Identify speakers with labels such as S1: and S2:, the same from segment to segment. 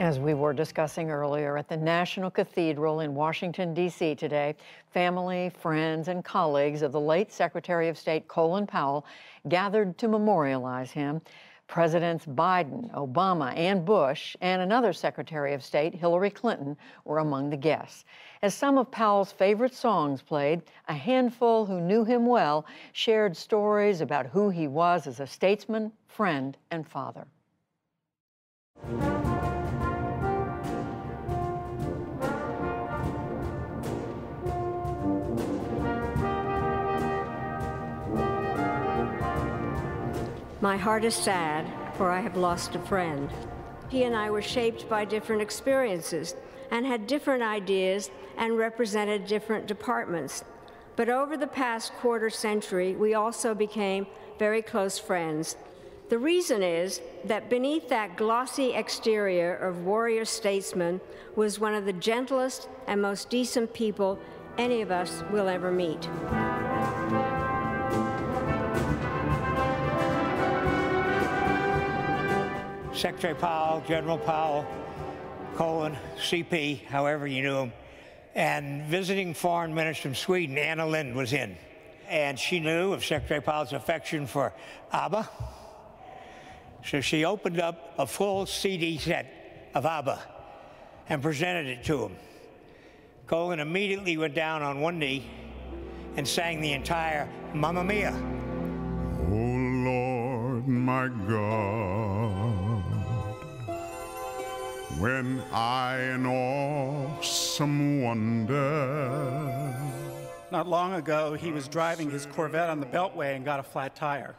S1: As we were discussing earlier at the National Cathedral in Washington, D.C. today, family, friends, and colleagues of the late Secretary of State Colin Powell gathered to memorialize him. Presidents Biden, Obama, and Bush, and another Secretary of State, Hillary Clinton, were among the guests. As some of Powell's favorite songs played, a handful who knew him well shared stories about who he was as a statesman, friend, and father.
S2: My heart is sad, for I have lost a friend. He and I were shaped by different experiences and had different ideas and represented different departments. But over the past quarter century, we also became very close friends. The reason is that beneath that glossy exterior of warrior statesman was one of the gentlest and most decent people any of us will ever meet.
S3: Secretary Powell, General Powell, Colin, CP, however you knew him, and visiting foreign minister from Sweden, Anna Lindh, was in. And she knew of Secretary Powell's affection for ABBA. So she opened up a full CD set of ABBA and presented it to him. Colin immediately went down on one knee and sang the entire Mamma Mia.
S4: Oh Lord, my God when I in awesome wonder.
S5: Not long ago, he was driving his Corvette on the Beltway and got a flat tire.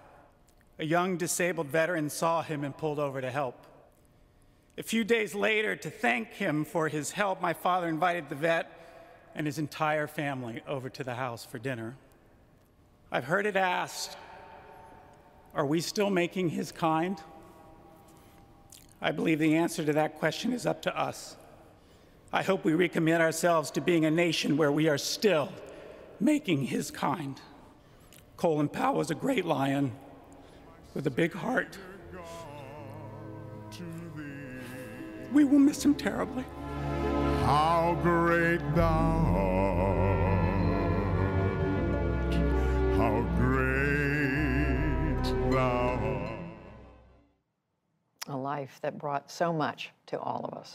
S5: A young disabled veteran saw him and pulled over to help. A few days later, to thank him for his help, my father invited the vet and his entire family over to the house for dinner. I've heard it asked, are we still making his kind? I believe the answer to that question is up to us. I hope we recommit ourselves to being a nation where we are still making his kind. Colin Powell was a great lion with a big heart. We will miss him terribly.
S4: How great thou art, how great
S1: life that brought so much to all of us.